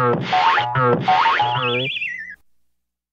嗯嗯嗯